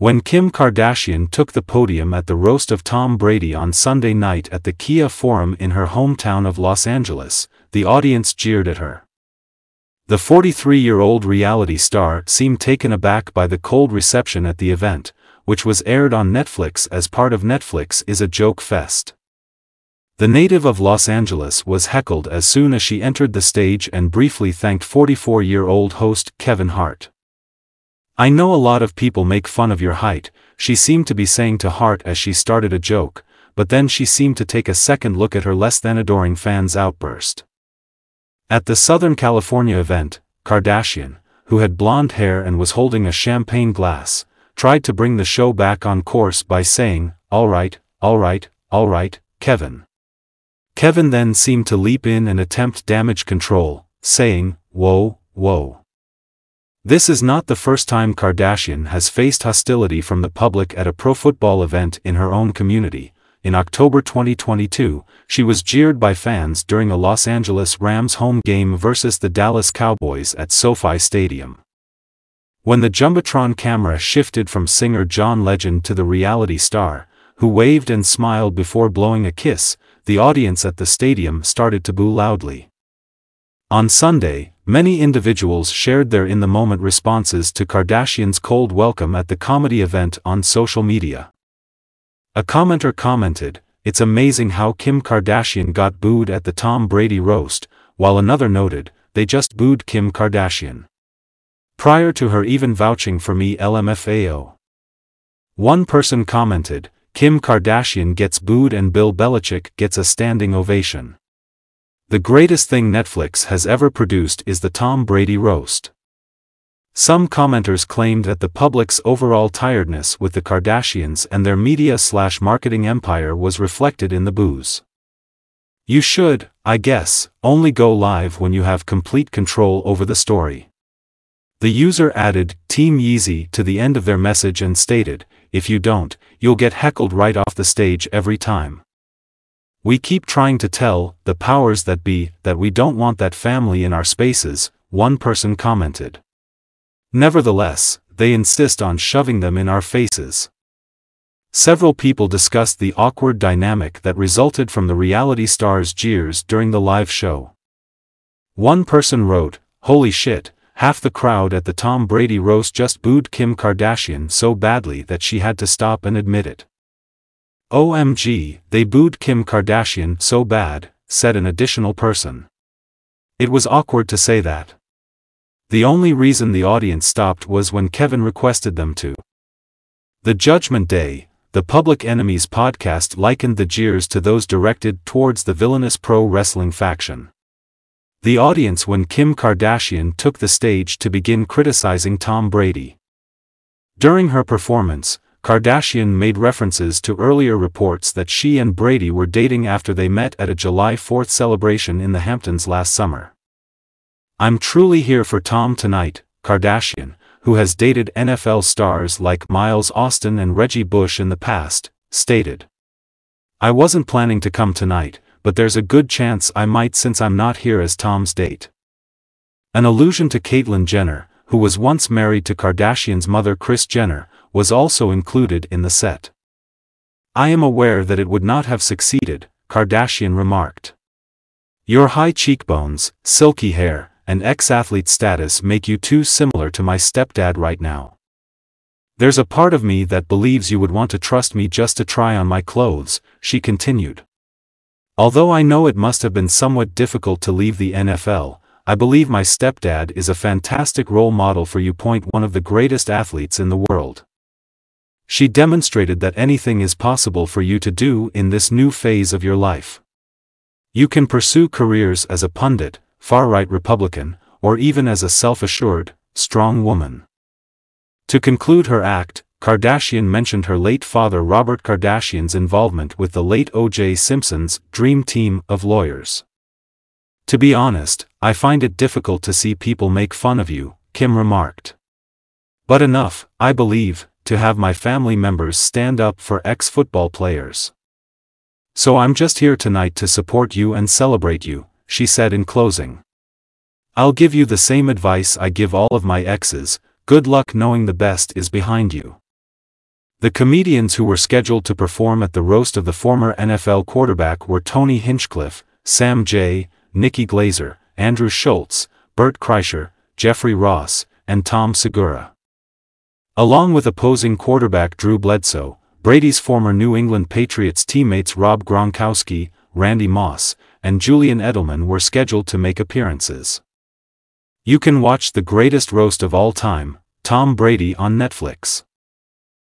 When Kim Kardashian took the podium at the roast of Tom Brady on Sunday night at the Kia Forum in her hometown of Los Angeles, the audience jeered at her. The 43-year-old reality star seemed taken aback by the cold reception at the event, which was aired on Netflix as part of Netflix is a Joke Fest. The native of Los Angeles was heckled as soon as she entered the stage and briefly thanked 44-year-old host Kevin Hart. I know a lot of people make fun of your height, she seemed to be saying to Hart as she started a joke, but then she seemed to take a second look at her less than adoring fans' outburst. At the Southern California event, Kardashian, who had blonde hair and was holding a champagne glass, tried to bring the show back on course by saying, alright, alright, alright, Kevin. Kevin then seemed to leap in and attempt damage control, saying, whoa, whoa. This is not the first time Kardashian has faced hostility from the public at a pro football event in her own community. In October 2022, she was jeered by fans during a Los Angeles Rams home game versus the Dallas Cowboys at SoFi Stadium. When the Jumbotron camera shifted from singer John Legend to the reality star, who waved and smiled before blowing a kiss, the audience at the stadium started to boo loudly. On Sunday, Many individuals shared their in-the-moment responses to Kardashian's cold welcome at the comedy event on social media. A commenter commented, It's amazing how Kim Kardashian got booed at the Tom Brady roast, while another noted, they just booed Kim Kardashian. Prior to her even vouching for me LMFAO. One person commented, Kim Kardashian gets booed and Bill Belichick gets a standing ovation. The greatest thing Netflix has ever produced is the Tom Brady roast. Some commenters claimed that the public's overall tiredness with the Kardashians and their media-slash-marketing empire was reflected in the boos. You should, I guess, only go live when you have complete control over the story. The user added, Team Yeezy to the end of their message and stated, if you don't, you'll get heckled right off the stage every time. We keep trying to tell the powers that be that we don't want that family in our spaces, one person commented. Nevertheless, they insist on shoving them in our faces. Several people discussed the awkward dynamic that resulted from the reality star's jeers during the live show. One person wrote, Holy shit, half the crowd at the Tom Brady roast just booed Kim Kardashian so badly that she had to stop and admit it. OMG, they booed Kim Kardashian so bad, said an additional person. It was awkward to say that. The only reason the audience stopped was when Kevin requested them to. The Judgment Day, the Public Enemies podcast likened the jeers to those directed towards the villainous pro wrestling faction. The audience when Kim Kardashian took the stage to begin criticizing Tom Brady. During her performance, Kardashian made references to earlier reports that she and Brady were dating after they met at a July 4th celebration in the Hamptons last summer. I'm truly here for Tom tonight, Kardashian, who has dated NFL stars like Miles Austin and Reggie Bush in the past, stated. I wasn't planning to come tonight, but there's a good chance I might since I'm not here as Tom's date. An allusion to Caitlyn Jenner, who was once married to Kardashian's mother Kris Jenner, was also included in the set. I am aware that it would not have succeeded, Kardashian remarked. Your high cheekbones, silky hair, and ex-athlete status make you too similar to my stepdad right now. There's a part of me that believes you would want to trust me just to try on my clothes, she continued. Although I know it must have been somewhat difficult to leave the NFL, I believe my stepdad is a fantastic role model for you. Point one of the greatest athletes in the world. She demonstrated that anything is possible for you to do in this new phase of your life. You can pursue careers as a pundit, far-right Republican, or even as a self-assured, strong woman. To conclude her act, Kardashian mentioned her late father Robert Kardashian's involvement with the late O.J. Simpson's dream team of lawyers. To be honest, I find it difficult to see people make fun of you, Kim remarked. But enough, I believe, to have my family members stand up for ex-football players. So I'm just here tonight to support you and celebrate you, she said in closing. I'll give you the same advice I give all of my exes, good luck knowing the best is behind you. The comedians who were scheduled to perform at the roast of the former NFL quarterback were Tony Hinchcliffe, Sam Jay, Nikki Glazer, Andrew Schulz, Bert Kreischer, Jeffrey Ross, and Tom Segura. Along with opposing quarterback Drew Bledsoe, Brady's former New England Patriots teammates Rob Gronkowski, Randy Moss, and Julian Edelman were scheduled to make appearances. You can watch the greatest roast of all time, Tom Brady on Netflix.